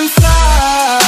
I